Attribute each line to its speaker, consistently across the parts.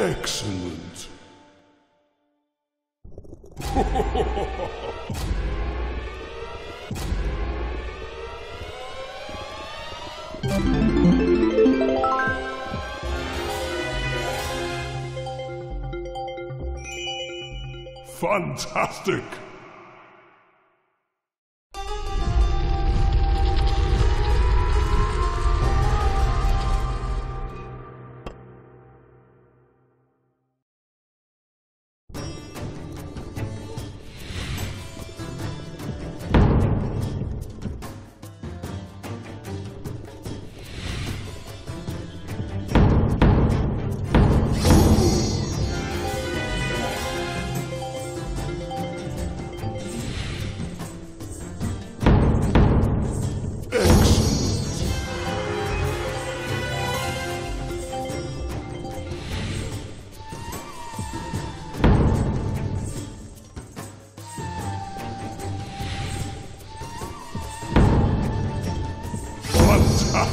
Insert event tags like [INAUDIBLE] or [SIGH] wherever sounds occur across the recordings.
Speaker 1: Excellent. [LAUGHS] Fantastic!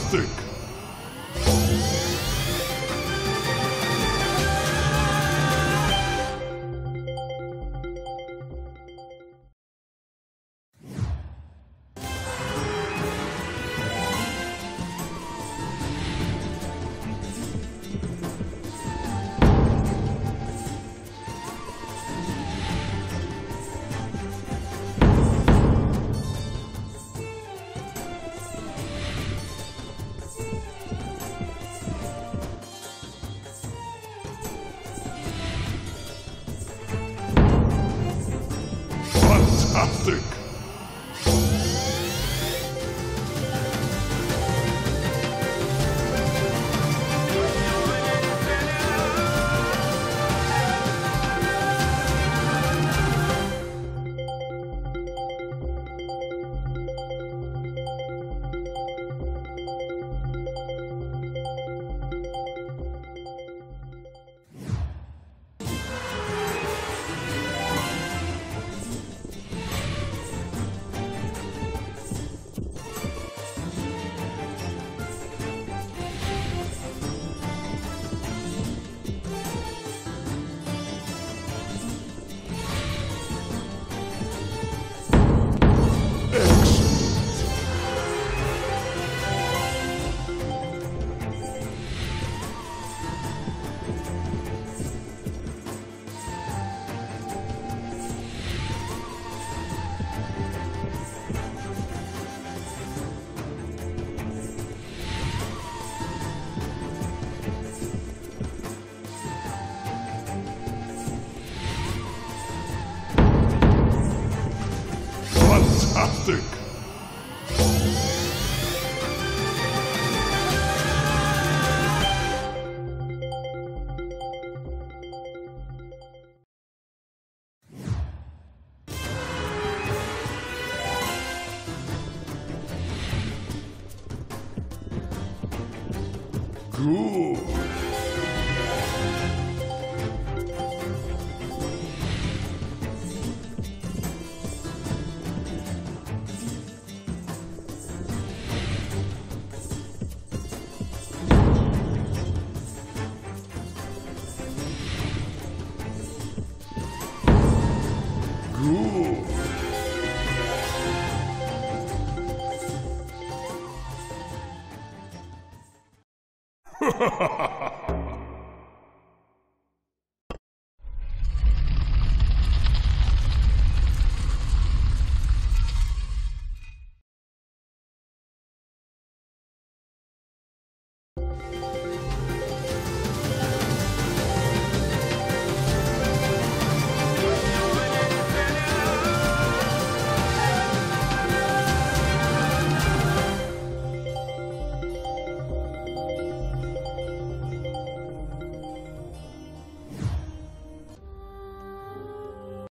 Speaker 1: Fantastic! Fantastic! Fantastic! Good. Good. [LAUGHS]